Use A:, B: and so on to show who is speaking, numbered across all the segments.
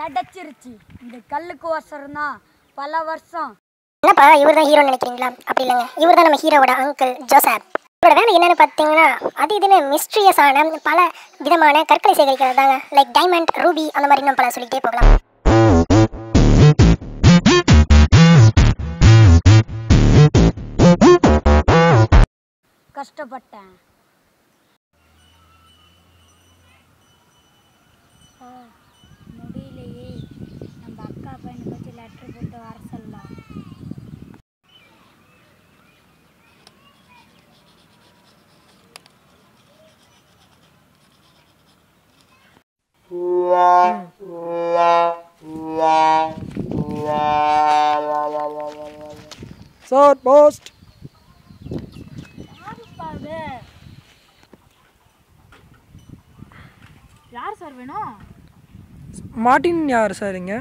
A: கிடைச்சிருச்சு. இந்த கல்லுக்கு ஒசரம் தான் பல வருஷம்.
B: என்னப்பா இவர் தான் ஹீரோ நினைக்கிறீங்களா? அப்படி இல்லைங்க. இவர் தான் நம்ம ஹீரோவோட அங்கிள் ஜோசப். இவரோட வேலை என்னன்னு பார்த்தீங்கன்னா அது இதுன்னு மிஸ்ட்ரியஸான பல விதமான கற்களை சேகரிக்கிறது தாங்க. லைக் டைமண்ட் ரூபி அந்த மாதிரி இன்னும் பல சொல்லிட்டே போகலாம்.
A: கஷ்டப்பட்டேன்.
C: சார் போஸ்ட்
D: யார் சார் வேணும்
C: மார்ட்டின் யார் சார் இங்கே?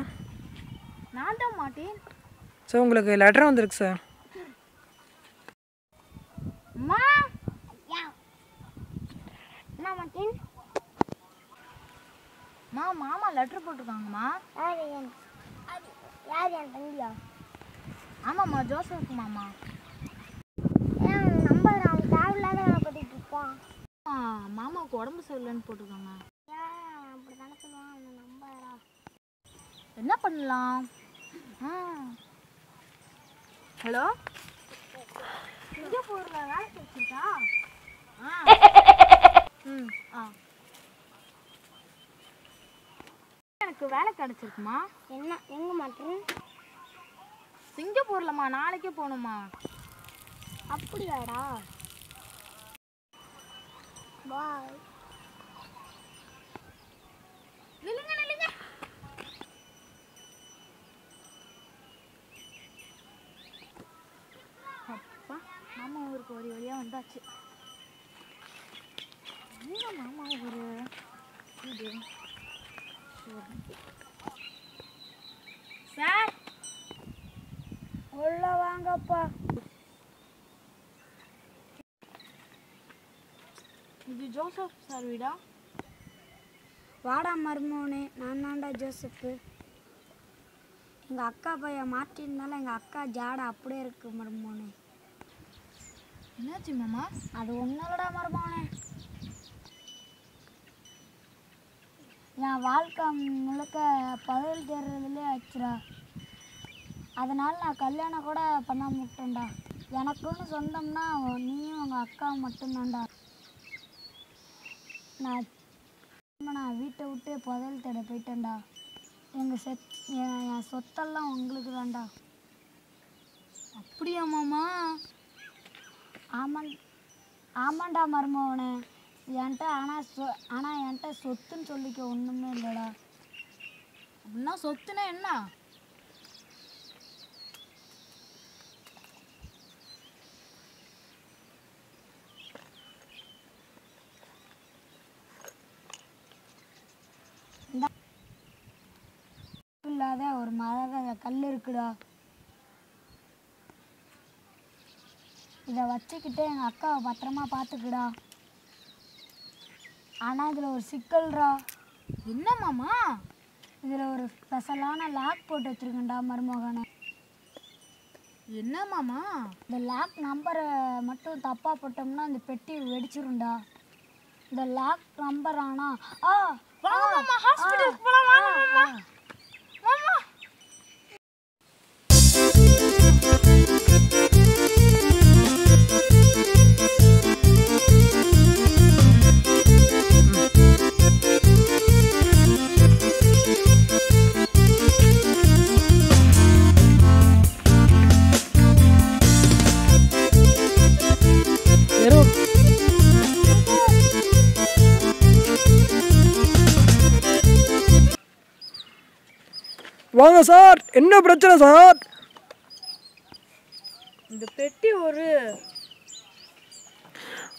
D: நான் தான் மாட்டேன்.
C: சார் உங்களுக்கு லெட்டர் வந்திருக்கு சார்
D: அம்மா?
B: என்ன மாட்டேன்?
D: மா மாமா லெட்டர் போட்டிருக்காங்கம்மா.
B: யார் என் யார் என் தம்பியா?
D: ஆமாம்மா ஜோசப் மாமா.
B: ஏன் நம்பர் அவன் தேவையில்லாத வேலை பார்த்துட்டு இருப்பான்
D: மாமாவுக்கு உடம்பு சரியில்லைன்னு போட்டிருக்காங்க.
B: ஏன் அப்படி தானே சொல்லுவான் அவன் நம்பரா?
D: என்ன பண்ணலாம்? ஆ. ஹலோ?
B: சிங்கப்பூரில் வேலை செஞ்சுருக்கா
D: ஆ. ம் ஆ. எனக்கு வேலை கிடைச்சிருக்குமா?
B: என்ன எங்கே மாட்டேன்
D: சிங்கப்பூர்லம்மா நாளைக்கே போகணுமா
B: அப்படியாடா. பாய்.
D: நில்லுங்க நில்லுங்க. அப்பா மாமா ஊருக்கு ஒரு வழியா வந்தாச்சு. எங்க மாமா ஊரு? இது. சார்
A: உள்ள வாங்கப்பா.
D: இது ஜோசப் சார் வீடா?
A: வாடா மருமோனே நான் தான்டா ஜோசப்பு. எங்கள் அக்கா பையன் மாட்டினால எங்கள் அக்கா ஜாடை அப்படியே இருக்கு மருமோனே.
D: என்னாச்சு மாமா?
A: அது ஒன்றும் இல்லடா மருமோனே. என் வாழ்க்கை முழுக்க பதில் தேர்றதுலே ஆச்சுடா. அதனால் நான் கல்யாணம் கூட பண்ண முட்டேன்டா. எனக்குன்னு சொந்தம்னா நீயும் உங்கள் அக்கா மட்டும்தான்டா. நான் நான் வீட்டை விட்டு புதையல் தேட போயிட்டேன்டா. எங்கள் செத் என் என் சொத்தெல்லாம் உங்களுக்கு தான்டா.
D: அப்படியா மாமா?
A: ஆமாம் ஆமாண்டா மருமவனே என்கிட்ட ஆனால் சொ ஆனால் என்கிட்ட சொத்துன்னு சொல்லிக்க ஒன்றுமே இல்லைடா.
D: அப்படின்னா சொத்துனா என்ன?
A: இருக்குடா. இதை வச்சுக்கிட்டு எங்கள் அக்காவை பத்திரமா பார்த்துக்குடா. ஆனால் இதில் ஒரு சிக்கல்டா
D: என்ன மாமா?
A: இதில் ஒரு ஸ்பெஷலான லாக் போட்டு வச்சுருக்கேன்டா மருமகனை.
D: என்ன மாமா?
A: இந்த லாக் நம்பரை மட்டும் தப்பாக போட்டோம்னா இந்த பெட்டி வெடிச்சிரும்டா. இந்த லாக் நம்பர் ஆனால் ஆ
D: வாங்க மாமா ஹாஸ்பிட்டலுக்கு போலாம் வாங்க மாமா. மாமா.
C: வாங்க சார். என்ன பிரச்சனை சார்?
D: இந்த பெட்டி ஒரு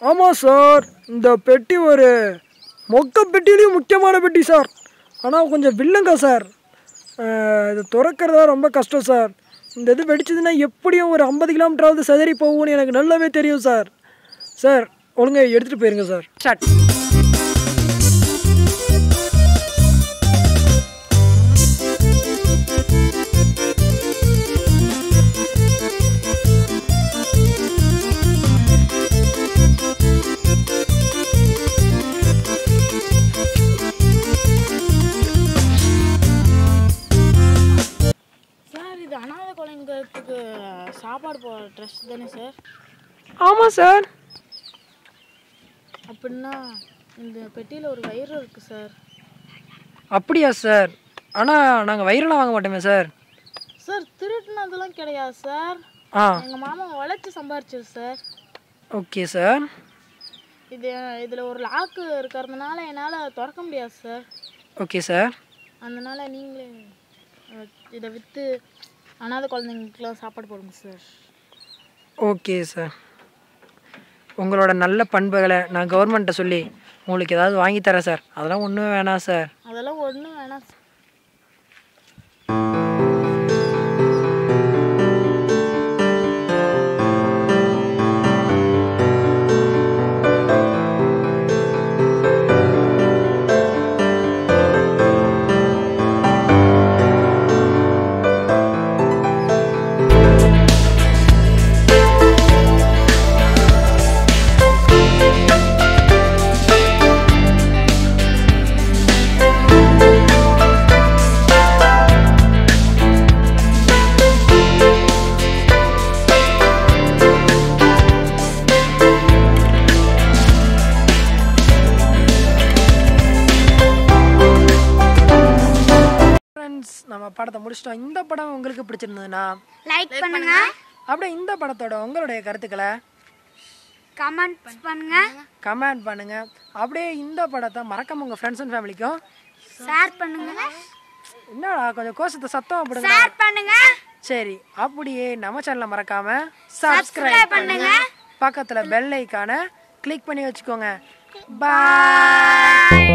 C: ஆமாம் சார். இந்த பெட்டி ஒரு மொக்க பெட்டிலையும் முக்கியமான பெட்டி சார். ஆனால் கொஞ்சம் வில்லுங்க சார். இது திறக்கிறதா ரொம்ப கஷ்டம் சார். இந்த இது வெடிச்சதுன்னா எப்படியும் ஒரு ஐம்பது கிலோமீட்டராவது சதறி போகும்னு எனக்கு நல்லாவே தெரியும் சார். சார் ஒழுங்கா எடுத்துகிட்டு போயிருங்க சார். ஸ்டார்ட்
D: சாப்பாடு போ ட்ரெஸ் தானே சார்
C: ஆமாம் சார்
D: அப்படின்னா இந்த பெட்டியில் ஒரு வயிறு இருக்குது சார்
C: அப்படியா சார் ஆனால் நாங்கள் வயிறெல்லாம் வாங்க மாட்டோமே சார்
D: சார் திருட்டுனதெல்லாம் கிடையாது சார்
C: ஆ.
D: எங்கள் மாமா உழைச்சி சம்பாரிச்சது சார்
C: ஓகே சார்
D: இது இதில் ஒரு லாக்கு இருக்கிறதுனால என்னால் திறக்க முடியாது சார்
C: ஓகே சார்
D: அதனால நீங்களே இதை விற்று அனாதை குழந்தைங்களுக்குலாம் சாப்பாடு போடுங்க சார்
C: ஓகே சார் உங்களோட நல்ல பண்புகளை நான் கவர்மெண்ட்டை சொல்லி உங்களுக்கு ஏதாவது வாங்கி தரேன் சார் அதெல்லாம் ஒன்றும் வேணாம் சார்
D: அதெல்லாம் ஒன்றும் வேணாம்
C: படத்தை முடிச்சிட்டோம். இந்த படம் உங்களுக்கு பிடிச்சிருந்ததுன்னா
A: லைக் பண்ணுங்க.
C: அப்படியே இந்த படத்தோட உங்களுடைய கருத்துக்களை
A: கமெண்ட் பண்ணுங்க.
C: கமெண்ட் பண்ணுங்க. அப்படியே இந்த படத்தை மறக்காம உங்கள் ஃப்ரெண்ட்ஸ் அண்ட் ஃபேமிலிக்கும்
A: ஷேர் பண்ணுங்க.
C: என்னடா கொஞ்சம் கோஷத்தை சத்தம் அப்படிங்க
A: ஷேர் பண்ணுங்க.
C: சரி அப்படியே நம்ம சேனலை மறக்காம சப்ஸ்கிரைப் பண்ணுங்க. பக்கத்துல பெல் ஐக்கான கிளிக் பண்ணி வச்சுக்கோங்க. பாய்